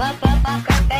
ba ba ba ba